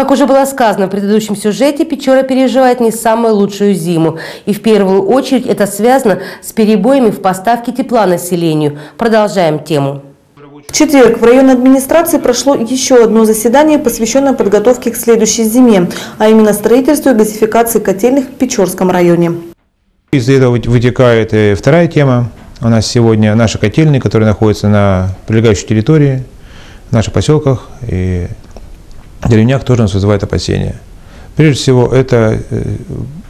Как уже было сказано в предыдущем сюжете, Печора переживает не самую лучшую зиму. И в первую очередь это связано с перебоями в поставке тепла населению. Продолжаем тему. В четверг в районной администрации прошло еще одно заседание, посвященное подготовке к следующей зиме, а именно строительству и газификации котельных в Печорском районе. Из этого вытекает и вторая тема. У нас сегодня наши котельные, которые находятся на прилегающей территории, в наших поселках и деревнях, тоже нас вызывает опасения. Прежде всего, это э,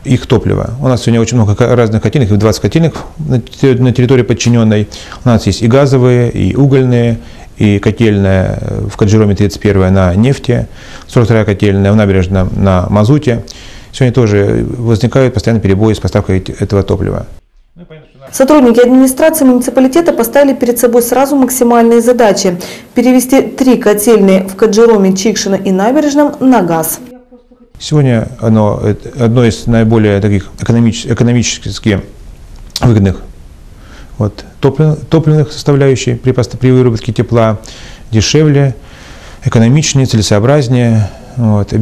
их топливо. У нас сегодня очень много разных котельных, 20 котельных на территории подчиненной. У нас есть и газовые, и угольные, и котельная в Каджироме 31 на нефти, 42 котельная в набережном на мазуте. Сегодня тоже возникают постоянно перебои с поставкой этого топлива. Сотрудники администрации муниципалитета поставили перед собой сразу максимальные задачи – перевести три котельные в Каджироме, Чикшино и Набережном на газ. Сегодня оно одно из наиболее таких экономически, экономически выгодных вот, топлив, топливных составляющих при, при выработке тепла, дешевле, экономичнее, целесообразнее. Вот.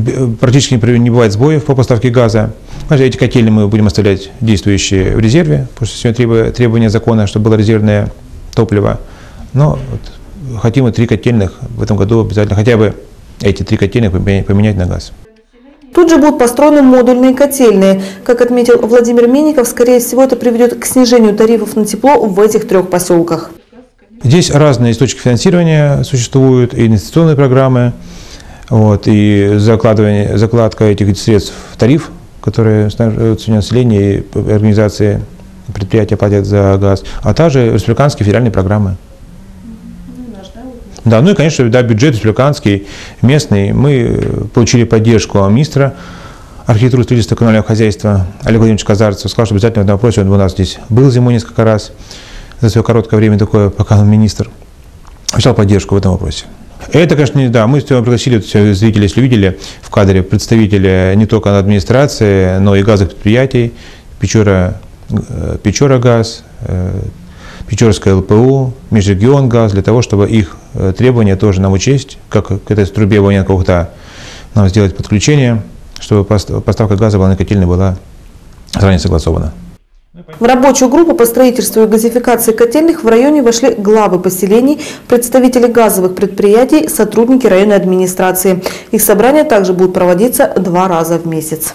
Практически не бывает сбоев по поставке газа. Эти котельные мы будем оставлять действующие в резерве, потому что сегодня требования закона, чтобы было резервное топливо. Но вот, хотим и три котельных в этом году обязательно хотя бы эти три котельных поменять на газ. Тут же будут построены модульные котельные. Как отметил Владимир Миников, скорее всего это приведет к снижению тарифов на тепло в этих трех поселках. Здесь разные источники финансирования существуют, и инвестиционные программы, вот, и закладывание, закладка этих средств в тариф, которые население и организации предприятия платят за газ, а также республиканские федеральные программы. Да, ну и, конечно, да, бюджет республиканский, местный. Мы получили поддержку министра архитектуры, строительства и коммунального хозяйства Олега Владимировича Казарцева. Сказал, что обязательно в этом вопросе он у нас здесь был зимой несколько раз за свое короткое время такое, пока он министр. Обещал поддержку в этом вопросе. Это, конечно, не да. Мы пригласили зрители, если видели в кадре, представители не только администрации, но и газовых предприятий, Печора, э, Печора газ, э, Печорская ЛПУ, Межрегион газ, для того, чтобы их э, требования тоже нам учесть, как к этой трубе Воненко-Ухта нам сделать подключение, чтобы поставка газа была на котельной была заранее согласована. В рабочую группу по строительству и газификации котельных в районе вошли главы поселений, представители газовых предприятий, сотрудники районной администрации. Их собрания также будут проводиться два раза в месяц.